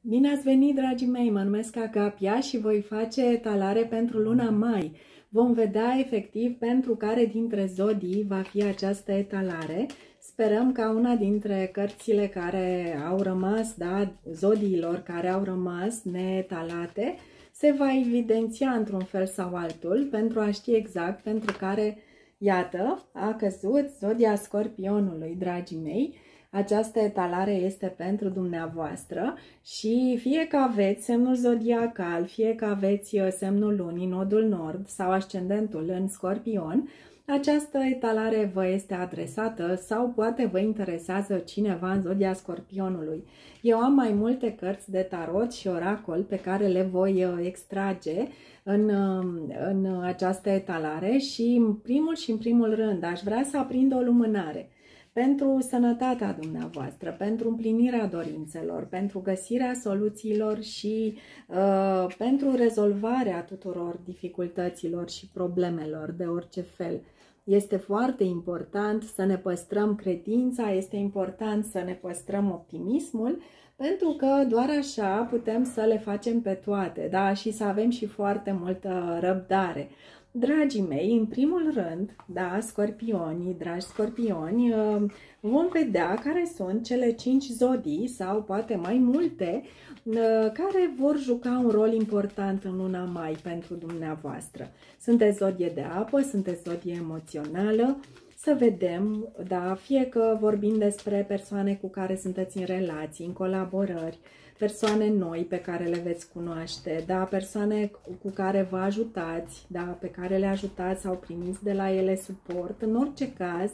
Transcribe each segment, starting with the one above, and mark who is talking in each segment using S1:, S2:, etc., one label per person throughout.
S1: Bine ați venit, dragii mei! Mă numesc Agapia și voi face etalare pentru luna mai. Vom vedea efectiv pentru care dintre zodii va fi această etalare. Sperăm ca una dintre cărțile care au rămas, da, zodiilor care au rămas neetalate, se va evidenția într-un fel sau altul pentru a ști exact pentru care, iată, a căzut zodia scorpionului, dragii mei, această etalare este pentru dumneavoastră și fie că aveți semnul zodiacal, fie că aveți uh, semnul lunii, nodul nord sau ascendentul în scorpion, această etalare vă este adresată sau poate vă interesează cineva în zodia scorpionului. Eu am mai multe cărți de tarot și oracol pe care le voi uh, extrage în, uh, în această etalare și în primul și în primul rând aș vrea să aprind o lumânare pentru sănătatea dumneavoastră, pentru împlinirea dorințelor, pentru găsirea soluțiilor și uh, pentru rezolvarea tuturor dificultăților și problemelor de orice fel. Este foarte important să ne păstrăm credința, este important să ne păstrăm optimismul, pentru că doar așa putem să le facem pe toate, da? Și să avem și foarte multă răbdare. Dragii mei, în primul rând, da, scorpioni, dragi scorpioni, uh, vom vedea care sunt cele cinci zodii sau poate mai multe uh, care vor juca un rol important în luna mai pentru dumneavoastră. Sunteți zodie de apă, sunteți zodie emoțională, să vedem, da, fie că vorbim despre persoane cu care sunteți în relații, în colaborări, persoane noi pe care le veți cunoaște, da, persoane cu care vă ajutați, da, pe care le ajutați sau primiți de la ele suport. În orice caz,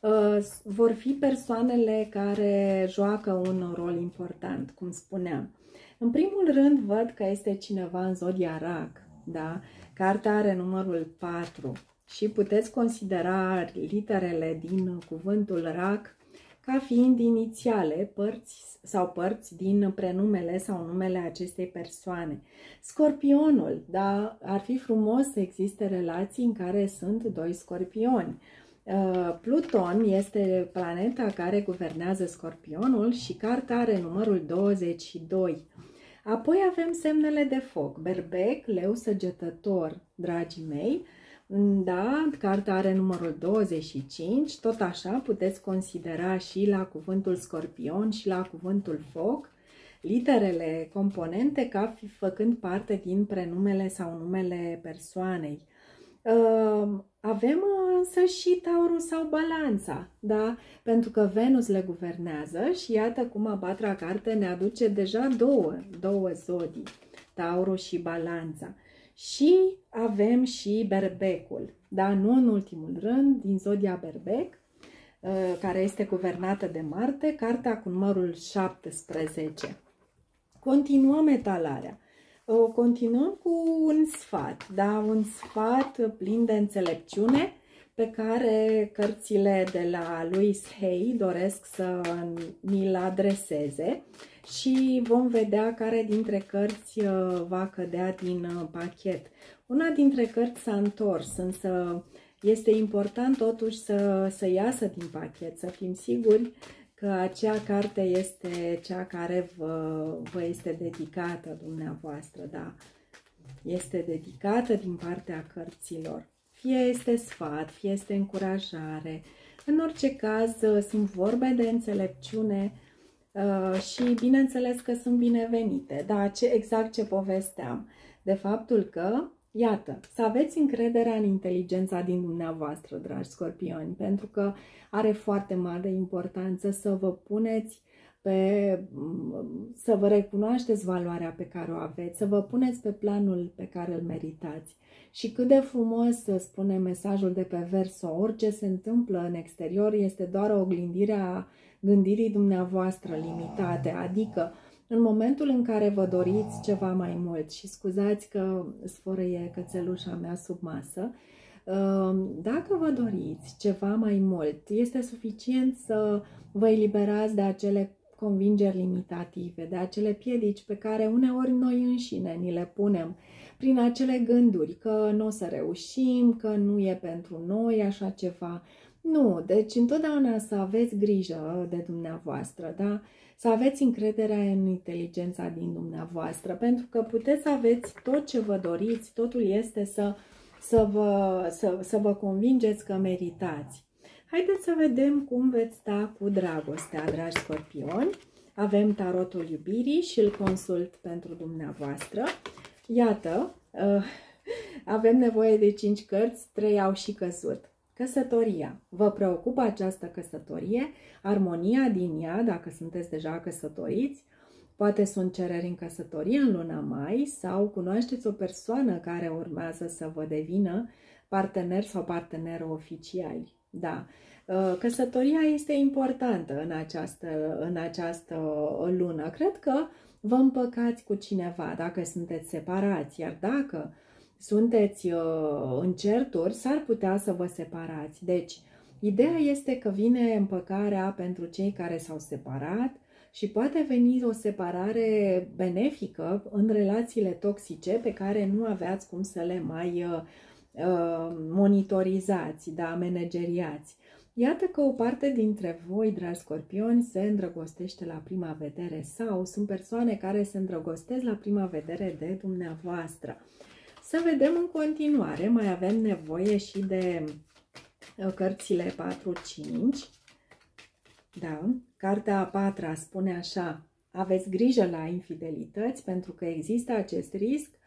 S1: uh, vor fi persoanele care joacă un rol important, cum spuneam. În primul rând, văd că este cineva în zodia RAC, da? Cartea are numărul 4 și puteți considera literele din cuvântul RAC ca fiind inițiale, părți sau părți din prenumele sau numele acestei persoane. Scorpionul, da, ar fi frumos să existe relații în care sunt doi scorpioni. Uh, Pluton este planeta care guvernează scorpionul și carta are numărul 22. Apoi avem semnele de foc, berbec, leu săgetător, dragii mei, da, cartea are numărul 25, tot așa puteți considera și la cuvântul scorpion și la cuvântul foc literele componente ca fi făcând parte din prenumele sau numele persoanei. Ă, avem însă și Taurul sau Balanța, da? Pentru că Venus le guvernează și iată cum a patra carte ne aduce deja două, două zodii, Taurul și Balanța. Și avem și berbecul, da? nu în ultimul rând, din zodia berbec, uh, care este guvernată de Marte, cartea cu numărul 17. Continuăm etalarea. O continuăm cu un sfat, da? un sfat plin de înțelepciune pe care cărțile de la Louis Hay doresc să ni-l adreseze și vom vedea care dintre cărți uh, va cădea din uh, pachet. Una dintre cărți s-a întors, însă este important totuși să, să iasă din pachet, să fim siguri că acea carte este cea care vă, vă este dedicată dumneavoastră, da? Este dedicată din partea cărților. Fie este sfat, fie este încurajare. În orice caz, uh, sunt vorbe de înțelepciune uh, și bineînțeles că sunt binevenite. Da, ce, exact ce povesteam. De faptul că, iată, să aveți încrederea în inteligența din dumneavoastră, dragi scorpioni, pentru că are foarte mare importanță să vă puneți pe, să vă recunoașteți valoarea pe care o aveți, să vă puneți pe planul pe care îl meritați. Și cât de frumos spune mesajul de pe verso, orice se întâmplă în exterior este doar o oglindire a gândirii dumneavoastră limitate, adică în momentul în care vă doriți ceva mai mult și scuzați că sfărăie cățelușa mea sub masă, um, dacă vă doriți ceva mai mult, este suficient să vă eliberați de acele convingeri limitative, de acele piedici pe care uneori noi înșine ni le punem prin acele gânduri că nu o să reușim, că nu e pentru noi așa ceva. Nu, deci întotdeauna să aveți grijă de dumneavoastră, da? să aveți încrederea în inteligența din dumneavoastră, pentru că puteți aveți tot ce vă doriți, totul este să, să, vă, să, să vă convingeți că meritați. Haideți să vedem cum veți sta cu dragostea, dragi scorpioni. Avem tarotul iubirii și îl consult pentru dumneavoastră. Iată, uh, avem nevoie de 5 cărți, 3 au și căzut. Căsătoria. Vă preocupă această căsătorie? Armonia din ea, dacă sunteți deja căsătoriți? Poate sunt cereri în căsătorie în luna mai sau cunoașteți o persoană care urmează să vă devină partener sau parteneră oficiali. Da, uh, căsătoria este importantă în această, în această lună. Cred că vă împăcați cu cineva dacă sunteți separați, iar dacă sunteți uh, în certuri, s-ar putea să vă separați. Deci, ideea este că vine împăcarea pentru cei care s-au separat și poate veni o separare benefică în relațiile toxice pe care nu aveați cum să le mai uh, uh monitorizați, da, manageriați. Iată că o parte dintre voi, dragi scorpioni, se îndrăgostește la prima vedere sau sunt persoane care se îndrăgostesc la prima vedere de dumneavoastră. Să vedem în continuare, mai avem nevoie și de uh, cărțile 4-5. Da, cartea a patra spune așa, aveți grijă la infidelități pentru că există acest risc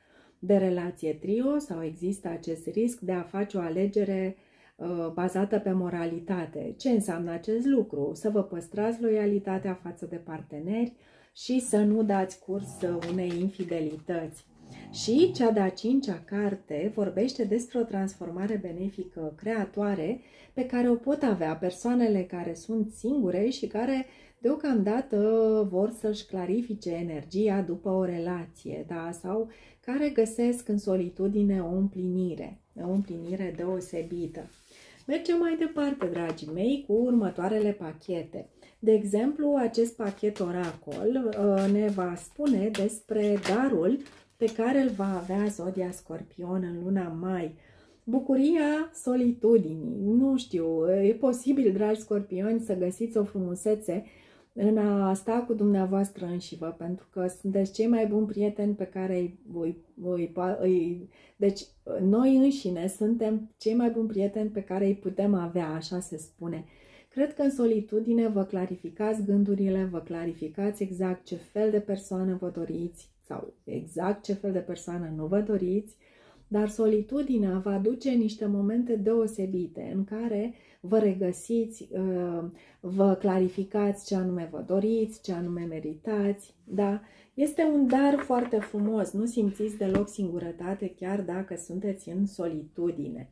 S1: de relație trio sau există acest risc de a face o alegere uh, bazată pe moralitate. Ce înseamnă acest lucru? Să vă păstrați loialitatea față de parteneri și să nu dați curs uh, unei infidelități. Și cea de-a cincea carte vorbește despre o transformare benefică creatoare pe care o pot avea persoanele care sunt singure și care deocamdată vor să-și clarifice energia după o relație, da? sau care găsesc în solitudine o împlinire, o împlinire deosebită. Mergem mai departe, dragii mei, cu următoarele pachete. De exemplu, acest pachet oracol uh, ne va spune despre darul pe care îl va avea Zodia Scorpion în luna mai. Bucuria solitudinii. Nu știu, e posibil, dragi scorpioni, să găsiți o frumusețe în a sta cu dumneavoastră înșivă, pentru că sunteți cei mai buni prieteni pe care îi, îi, îi, îi... Deci, noi înșine suntem cei mai buni prieteni pe care îi putem avea, așa se spune. Cred că în solitudine vă clarificați gândurile, vă clarificați exact ce fel de persoană vă doriți, sau exact ce fel de persoană nu vă doriți, dar solitudinea va aduce niște momente deosebite în care vă regăsiți, uh, vă clarificați ce anume vă doriți, ce anume meritați, da? Este un dar foarte frumos, nu simțiți deloc singurătate chiar dacă sunteți în solitudine.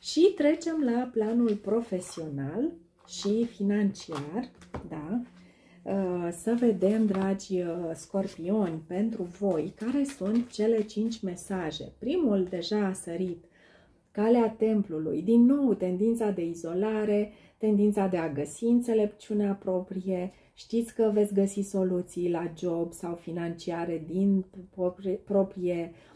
S1: Și trecem la planul profesional și financiar, da? Uh, să vedem, dragi uh, scorpioni, pentru voi, care sunt cele cinci mesaje. Primul deja a sărit, calea templului, din nou tendința de izolare, tendința de a găsi înțelepciunea proprie, știți că veți găsi soluții la job sau financiare din proprie uh,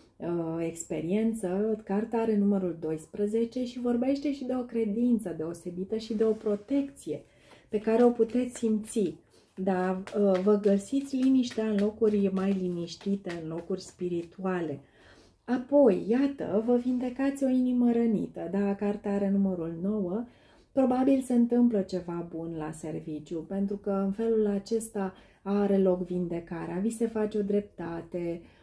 S1: experiență. Carta are numărul 12 și vorbește și de o credință deosebită și de o protecție pe care o puteți simți dar uh, vă găsiți liniștea în locuri mai liniștite, în locuri spirituale. Apoi, iată, vă vindecați o inimă rănită, da, cartea are numărul 9, probabil se întâmplă ceva bun la serviciu, pentru că în felul acesta are loc vindecarea, vi se face o dreptate uh,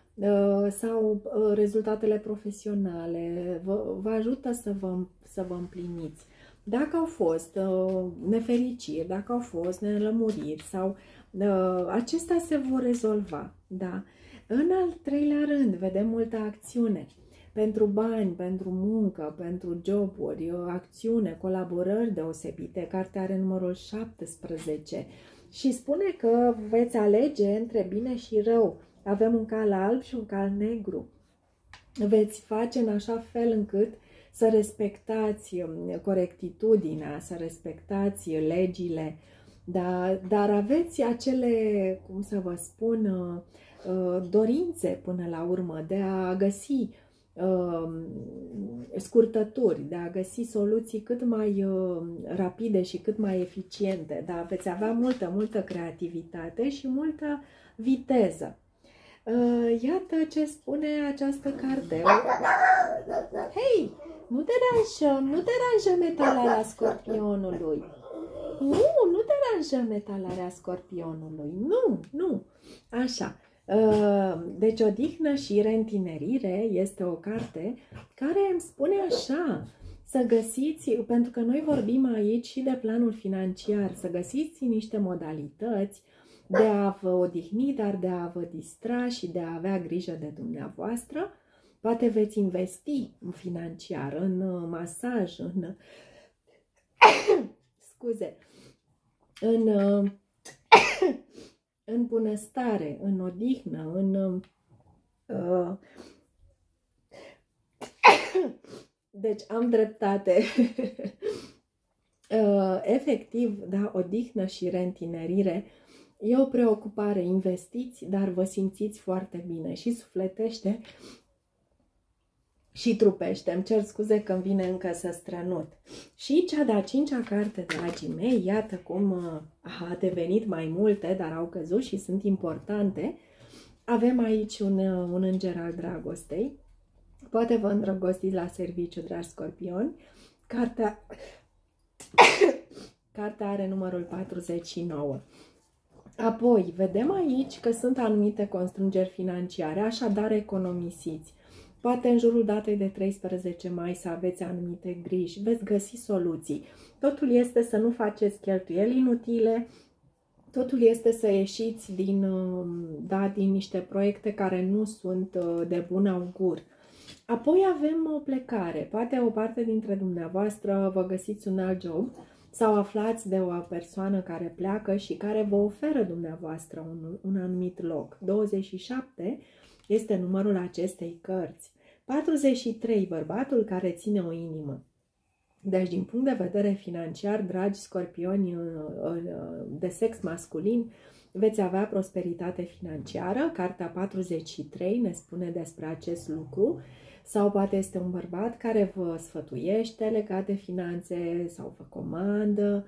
S1: sau uh, rezultatele profesionale, vă, vă ajută să vă, să vă împliniți. Dacă au fost uh, nefericiri, dacă au fost nelămuriri sau uh, acestea se vor rezolva, da? În al treilea rând, vedem multă acțiune pentru bani, pentru muncă, pentru joburi, uh, acțiune, colaborări deosebite. Cartea are numărul 17 și spune că veți alege între bine și rău. Avem un cal alb și un cal negru. Veți face în așa fel încât să respectați um, corectitudinea, să respectați legile, dar, dar aveți acele, cum să vă spun, uh, uh, dorințe până la urmă de a găsi uh, scurtături, de a găsi soluții cât mai uh, rapide și cât mai eficiente, da? veți avea multă, multă creativitate și multă viteză. Uh, iată ce spune această carte. Hei, nu deranjăm, nu deranjăm metalarea scorpionului. Nu, nu deranjăm metalarea scorpionului. Nu, nu. Așa. Uh, deci odihnă și reîntinerire este o carte care îmi spune așa, să găsiți, pentru că noi vorbim aici și de planul financiar, să găsiți niște modalități de a vă odihni, dar de a vă distra și de a avea grijă de dumneavoastră. Poate veți investi în financiar, în uh, masaj, în... scuze, în, uh, în bunăstare, în odihnă, în... Uh, deci am dreptate. uh, efectiv, da, odihnă și reîntinerire E o preocupare, investiți, dar vă simțiți foarte bine și sufletește și trupește. Îmi cer scuze că îmi vine încă să strănut. Și cea de-a cincea carte, dragii mei, iată cum uh, a devenit mai multe, dar au căzut și sunt importante. Avem aici un, uh, un înger al dragostei. Poate vă îndrăgostiți la serviciu, dragi scorpioni. Cartea, Cartea are numărul 49. Apoi, vedem aici că sunt anumite constrângeri financiare, așadar economisiți. Poate în jurul datei de 13 mai să aveți anumite griji, veți găsi soluții. Totul este să nu faceți cheltuieli inutile, totul este să ieșiți din, um, da, din niște proiecte care nu sunt uh, de bun augur. Apoi avem o plecare. Poate o parte dintre dumneavoastră vă găsiți un alt job, sau aflați de o persoană care pleacă și care vă oferă dumneavoastră un, un anumit loc. 27 este numărul acestei cărți. 43. Bărbatul care ține o inimă. Deci, din punct de vedere financiar, dragi scorpioni uh, uh, de sex masculin, veți avea prosperitate financiară. Cartea 43 ne spune despre acest lucru sau poate este un bărbat care vă sfătuiește legat de finanțe sau vă comandă,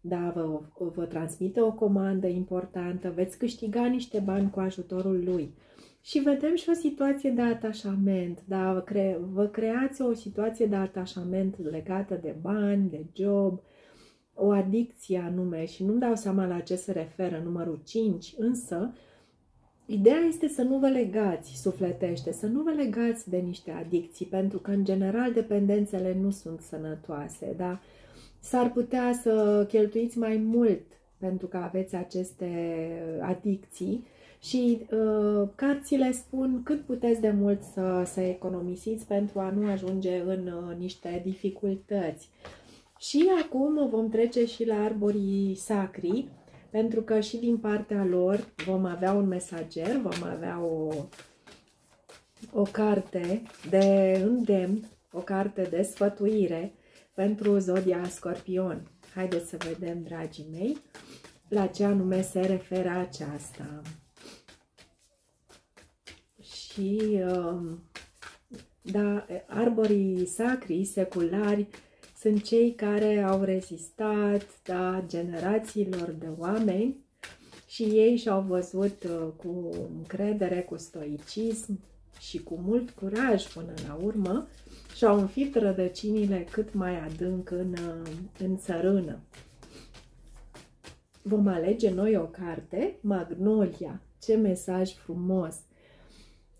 S1: da, vă, vă transmite o comandă importantă, veți câștiga niște bani cu ajutorul lui. Și vedem și o situație de atașament, da, cre, vă creați o situație de atașament legată de bani, de job, o adicție anume și nu-mi dau seama la ce se referă numărul 5, însă Ideea este să nu vă legați sufletește, să nu vă legați de niște adicții, pentru că, în general, dependențele nu sunt sănătoase, da? S-ar putea să cheltuiți mai mult pentru că aveți aceste adicții și uh, carțile spun cât puteți de mult să, să economisiți pentru a nu ajunge în uh, niște dificultăți. Și acum vom trece și la arborii sacri, pentru că și din partea lor vom avea un mesager, vom avea o, o carte de îndemn, o carte de sfătuire pentru Zodia Scorpion. Haideți să vedem, dragii mei, la ce anume se referă aceasta. Și, um, da, arborii sacri, seculari, sunt cei care au rezistat da, generațiilor de oameni și ei și-au văzut uh, cu încredere, cu stoicism și cu mult curaj până la urmă și-au înfipt rădăcinile cât mai adânc în, uh, în țărână. Vom alege noi o carte, Magnolia. Ce mesaj frumos!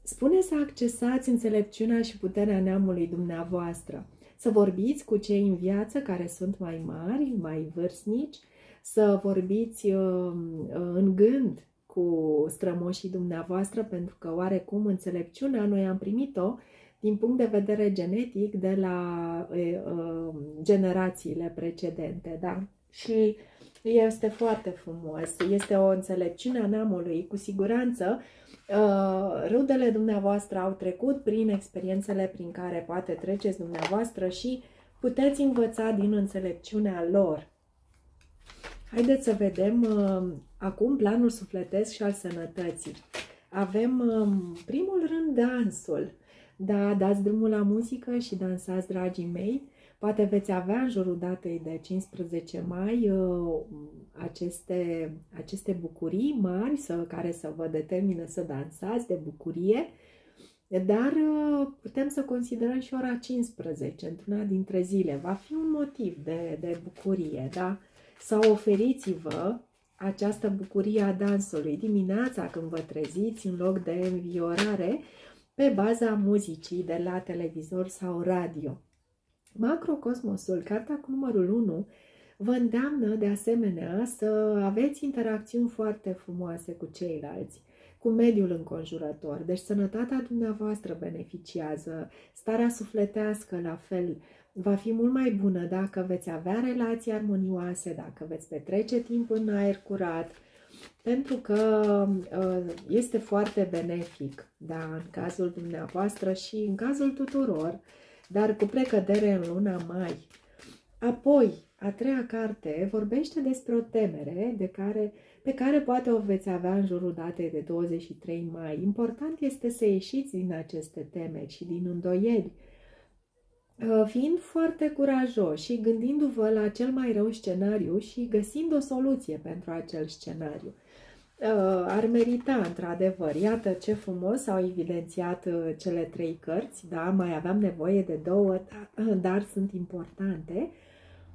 S1: Spune să accesați înțelepciunea și puterea neamului dumneavoastră să vorbiți cu cei în viață care sunt mai mari, mai vârstnici, să vorbiți uh, în gând cu strămoșii dumneavoastră, pentru că oarecum înțelepciunea noi am primit-o din punct de vedere genetic de la uh, generațiile precedente, da? Și este foarte frumos, este o înțelepciune a neamului, cu siguranță Uh, rudele dumneavoastră au trecut prin experiențele prin care poate treceți dumneavoastră și puteți învăța din înțelepciunea lor. Haideți să vedem uh, acum planul sufletesc și al sănătății. Avem, în um, primul rând, dansul. Da, dați drumul la muzică și dansați, dragii mei. Poate veți avea în jurul datei de 15 mai uh, aceste, aceste bucurii mari să, care să vă determină să dansați de bucurie, dar uh, putem să considerăm și ora 15 într-una dintre zile. Va fi un motiv de, de bucurie, da? Sau oferiți-vă această bucurie a dansului dimineața când vă treziți în loc de înviorare pe baza muzicii de la televizor sau radio. Macrocosmosul, cartea cu numărul 1, vă îndeamnă de asemenea să aveți interacțiuni foarte frumoase cu ceilalți, cu mediul înconjurător. Deci sănătatea dumneavoastră beneficiază, starea sufletească la fel, va fi mult mai bună dacă veți avea relații armonioase, dacă veți petrece timp în aer curat, pentru că uh, este foarte benefic, da, în cazul dumneavoastră și în cazul tuturor, dar cu precădere în luna mai. Apoi, a treia carte vorbește despre o temere de care, pe care poate o veți avea în jurul datei de 23 mai. Important este să ieșiți din aceste temeri și din îndoieli, uh, fiind foarte curajoși și gândindu-vă la cel mai rău scenariu și găsind o soluție pentru acel scenariu. Uh, ar merita, într-adevăr. Iată ce frumos au evidențiat uh, cele trei cărți, da, mai aveam nevoie de două, dar sunt importante.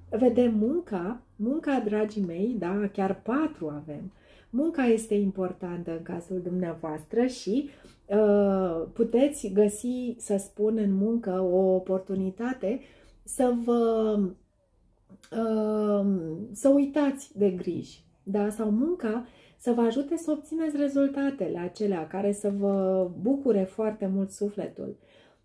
S1: Vedem munca, munca, dragii mei, da, chiar patru avem. Munca este importantă în cazul dumneavoastră și uh, puteți găsi, să spun, în muncă o oportunitate să vă uh, să uitați de griji, da, sau munca să vă ajute să obțineți rezultatele acelea care să vă bucure foarte mult sufletul.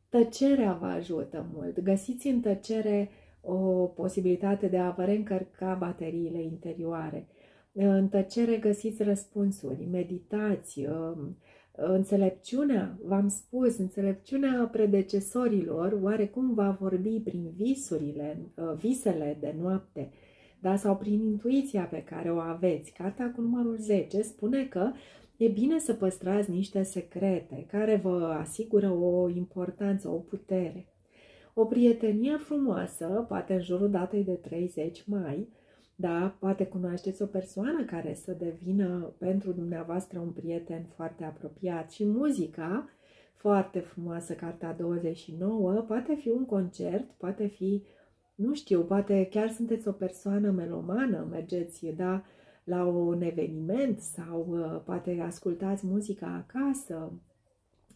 S1: Tăcerea vă ajută mult. Găsiți în tăcere o posibilitate de a vă reîncărca bateriile interioare. În tăcere găsiți răspunsuri, meditați, um, înțelepciunea, v-am spus, înțelepciunea predecesorilor oarecum va vorbi prin visurile, uh, visele de noapte, da? sau prin intuiția pe care o aveți. Carta cu numărul 10 spune că e bine să păstrați niște secrete care vă asigură o importanță, o putere. O prietenie frumoasă, poate în jurul datei de 30 mai, da, poate cunoașteți o persoană care să devină pentru dumneavoastră un prieten foarte apropiat și muzica, foarte frumoasă, cartea 29, poate fi un concert, poate fi nu știu, poate chiar sunteți o persoană melomană, mergeți, da, la un eveniment sau uh, poate ascultați muzica acasă,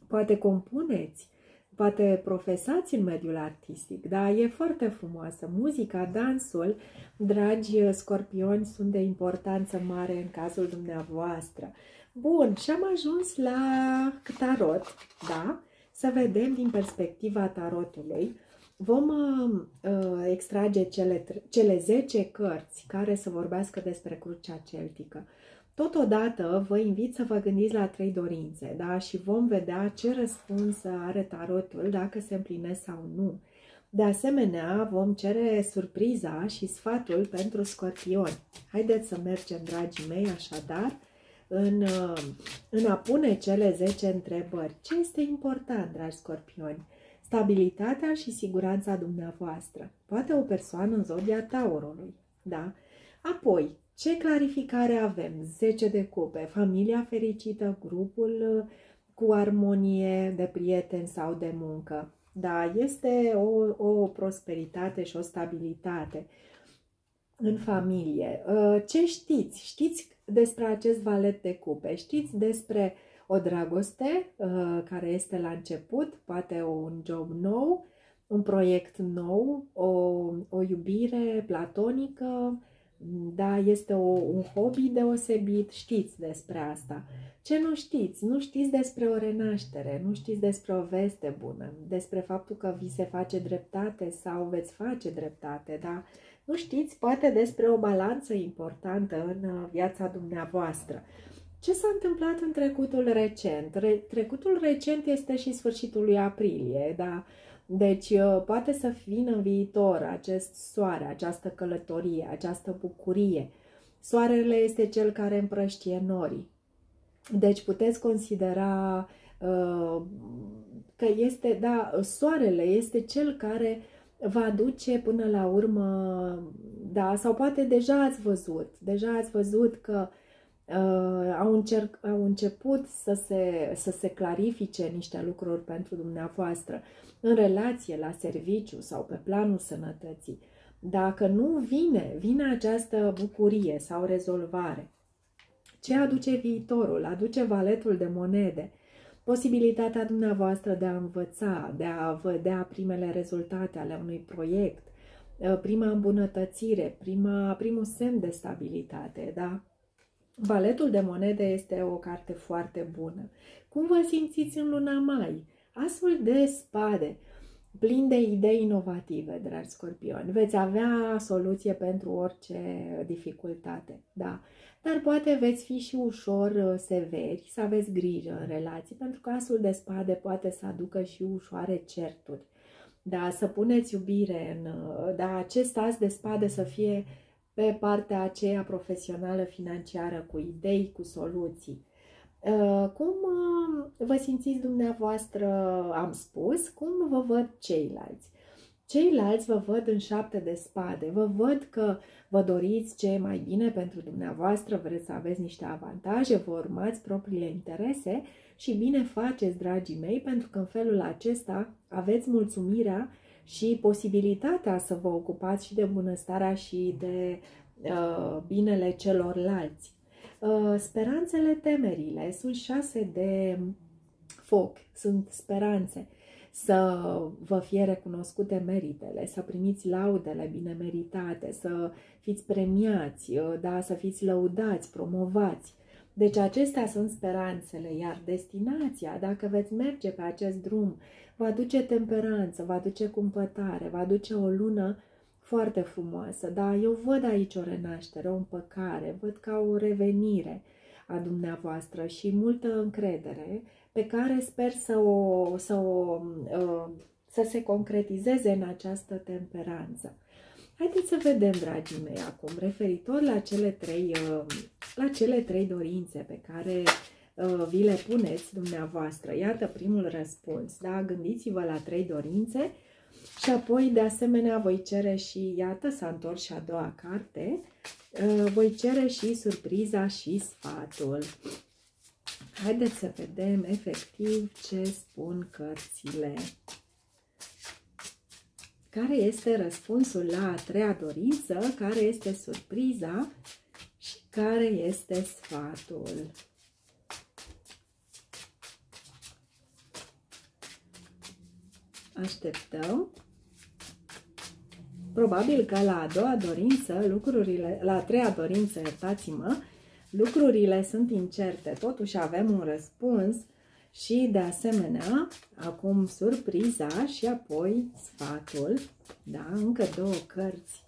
S1: poate compuneți, poate profesați în mediul artistic, da, e foarte frumoasă. Muzica, dansul, dragi scorpioni, sunt de importanță mare în cazul dumneavoastră. Bun, și am ajuns la tarot, da? Să vedem din perspectiva tarotului Vom uh, uh extrage cele, cele 10 cărți care să vorbească despre crucea celtică. Totodată vă invit să vă gândiți la trei dorințe da? și vom vedea ce răspuns are tarotul, dacă se împlinesc sau nu. De asemenea, vom cere surpriza și sfatul pentru scorpioni. Haideți să mergem, dragii mei, așadar, în, uh, în a pune cele 10 întrebări. Ce este important, dragi scorpioni? Stabilitatea și siguranța dumneavoastră. Poate o persoană în zodia taurului, da? Apoi, ce clarificare avem? 10 de cupe, familia fericită, grupul uh, cu armonie de prieteni sau de muncă. Da, este o, o prosperitate și o stabilitate în familie. Uh, ce știți? Știți despre acest valet de cupe? Știți despre uh, o dragoste uh, care este la început, poate un job nou, un proiect nou, o, o iubire platonică, da, este o, un hobby deosebit, știți despre asta. Ce nu știți? Nu știți despre o renaștere, nu știți despre o veste bună, despre faptul că vi se face dreptate sau veți face dreptate, da? Nu știți poate despre o balanță importantă în uh, viața dumneavoastră. Ce s-a întâmplat în trecutul recent? Re- trecutul recent este și sfârșitul lui aprilie, da? Deci uh, poate să vină în viitor acest soare, această călătorie, această bucurie. Soarele este cel care împrăștie norii. Deci puteți considera uh, că este, da, soarele este cel care va duce până la urmă, da, sau poate deja ați văzut, deja ați văzut că uh, au, încerc, au început să se, să se clarifice niște lucruri pentru dumneavoastră în relație, la serviciu sau pe planul sănătății. Dacă nu vine, vine această bucurie sau rezolvare. Ce aduce viitorul? Aduce valetul de monede posibilitatea dumneavoastră de a învăța, de a vedea primele rezultate ale unui proiect, uh, prima îmbunătățire, prima, primul semn de stabilitate, da? Valetul de monede este o carte foarte bună. Cum vă simțiți în luna mai? Asul de spade, plin de idei inovative, dragi scorpioni. Veți avea soluție pentru orice dificultate, da? dar poate veți fi și ușor uh, severi, să aveți grijă în relații, pentru că asul de spade poate să aducă și ușoare certuri. Da, să puneți iubire în, uh, da, acest as de spade să fie pe partea aceea profesională financiară, cu idei, cu soluții. Uh, cum vă simțiți dumneavoastră, am spus, cum vă văd ceilalți? Ceilalți vă văd în șapte de spade, vă văd că vă doriți ce e mai bine pentru dumneavoastră, vreți să aveți niște avantaje, vă urmați propriile interese și bine faceți, dragii mei, pentru că în felul acesta aveți mulțumirea și posibilitatea să vă ocupați și de bunăstarea și de uh, binele celorlalți. Uh, speranțele, temerile sunt șase de foc, sunt speranțe să vă fie recunoscute meritele, să primiți laudele bine meritate, să fiți premiați, uh, da, să fiți lăudați, promovați. Deci acestea sunt speranțele, iar destinația, dacă veți merge pe acest drum, va duce temperanță, va duce cumpătare, va duce o lună foarte frumoasă, dar eu văd aici o renaștere, o împăcare, văd ca o revenire a dumneavoastră și multă încredere pe care sper să, o, să, o, uh, să se concretizeze în această temperanță. Haideți să vedem, dragii mei, acum, referitor la cele trei, uh, la cele trei dorințe pe care uh, vi le puneți dumneavoastră. Iată primul răspuns, da? Gândiți-vă la trei dorințe și apoi, de asemenea, voi cere și, iată, s-a întors și a doua carte, voi cere și surpriza și sfatul. Haideți să vedem efectiv ce spun cărțile. Care este răspunsul la a treia dorință, care este surpriza și care este sfatul. Așteptăm. Probabil că la a doua dorință, lucrurile, la a treia dorință, iertați-mă, lucrurile sunt incerte, totuși avem un răspuns și de asemenea, acum surpriza și apoi sfatul, da, încă două cărți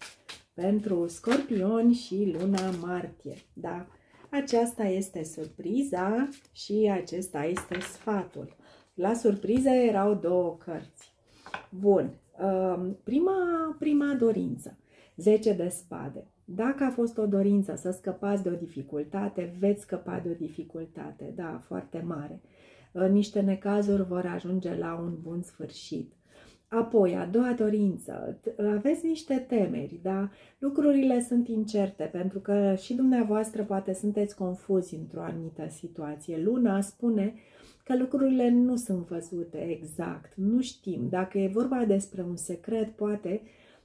S1: pentru scorpioni și luna martie, da. Aceasta este surpriza și acesta este sfatul. La surpriză erau două cărți. Bun, um, prima, prima dorință, 10 de spade. Dacă a fost o dorință să scăpați de o dificultate, veți scăpa de o dificultate, da, foarte mare. Niște necazuri vor ajunge la un bun sfârșit. Apoi, a doua dorință, aveți niște temeri, da? Lucrurile sunt incerte, pentru că și dumneavoastră poate sunteți confuzi într-o anumită situație. Luna spune că lucrurile nu sunt văzute exact, nu știm. Dacă e vorba despre un secret, poate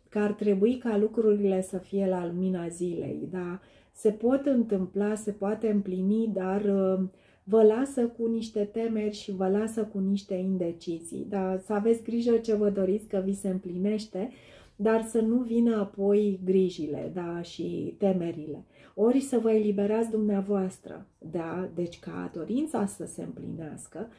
S1: că ar trebui ca lucrurile să fie la lumina zilei, da? Se pot întâmpla, se poate împlini, dar uh, vă lasă cu niște temeri și vă lasă cu niște indecizii. Da? Să aveți grijă ce vă doriți că vi se împlinește, dar să nu vină apoi grijile da? și temerile. Ori să vă eliberați dumneavoastră, da? deci ca dorința să se împlinească,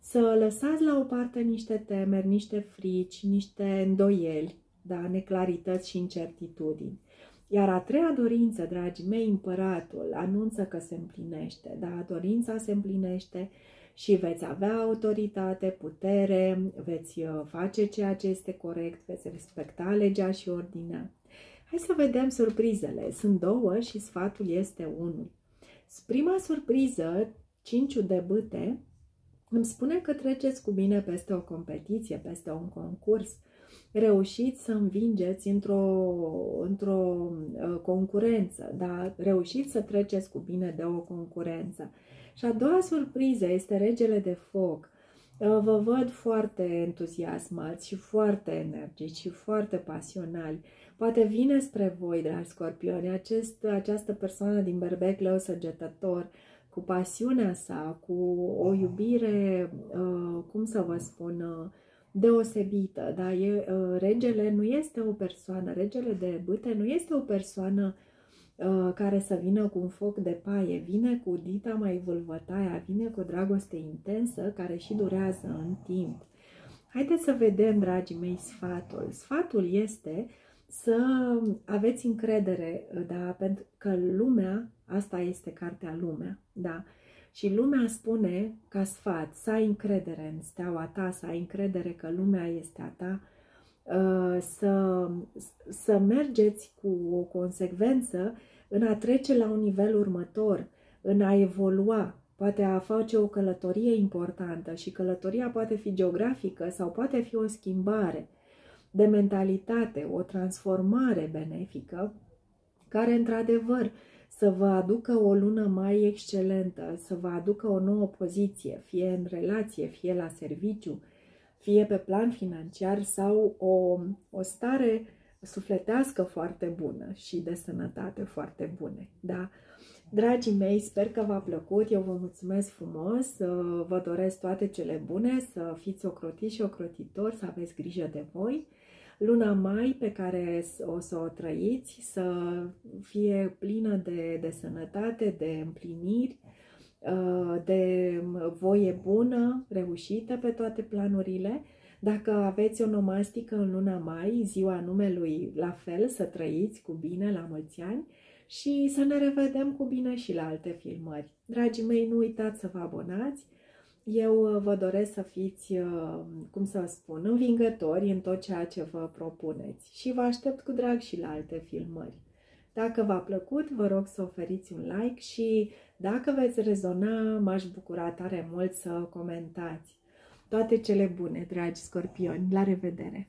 S1: să lăsați la o parte niște temeri, niște frici, niște îndoieli, da, neclarități și incertitudini. Iar a treia dorință, dragii mei, împăratul, anunță că se împlinește. Da, dorința se împlinește și veți avea autoritate, putere, veți uh, face ceea ce este corect, veți respecta legea și ordinea. Hai să vedem surprizele. Sunt două și sfatul este unul. Prima surpriză, cinciul de bâte, Îmi spune că treceți cu bine peste o competiție, peste un concurs, reușiți să învingeți într-o, într-o uh, concurență, da? reușiți să treceți cu bine de o concurență. Și a doua surpriză este regele de foc. Uh, vă văd foarte entuziasmați și foarte energici și foarte pasionali. Poate vine spre voi, dragi scorpioni, acest, această persoană din berbec leu săgetător, cu pasiunea sa, cu o iubire, uh, cum să vă spun, deosebită, da? E, regele nu este o persoană, regele de bâte nu este o persoană Uh, care să vină cu un foc de paie, vine cu dita mai vâlvătaia, vine cu o dragoste intensă care și durează în timp. Haideți să vedem, dragii mei, sfatul. Sfatul este să aveți încredere, da, pentru că lumea, asta este cartea Lumea, da, și lumea spune ca sfat să ai încredere în steaua ta, să ai încredere că lumea este a ta, uh, să, să mergeți cu o consecvență în a trece la un nivel următor, în a evolua, poate a face o călătorie importantă și călătoria poate fi geografică sau poate fi o schimbare de mentalitate, o transformare benefică, care într-adevăr să vă aducă o lună mai excelentă, să vă aducă o nouă poziție, fie în relație, fie la serviciu, fie pe plan financiar sau o, o stare sufletească foarte bună și de sănătate foarte bune. Da? Dragii mei, sper că v-a plăcut, eu vă mulțumesc frumos, vă doresc toate cele bune, să fiți ocrotiți și ocrotitori, să aveți grijă de voi. Luna mai pe care o să o trăiți să fie plină de, de sănătate, de împliniri, de voie bună, reușită pe toate planurile dacă aveți o nomastică în luna mai, ziua numelui la fel, să trăiți cu bine la mulți ani și să ne revedem cu bine și la alte filmări. Dragii mei, nu uitați să vă abonați. Eu uh, vă doresc să fiți, uh, cum să spun, învingători în tot ceea ce vă propuneți și vă aștept cu drag și la alte filmări. Dacă v-a plăcut, vă rog să oferiți un like și dacă veți rezona, m-aș bucura tare mult să comentați. Toate cele bune, dragi scorpioni! La revedere!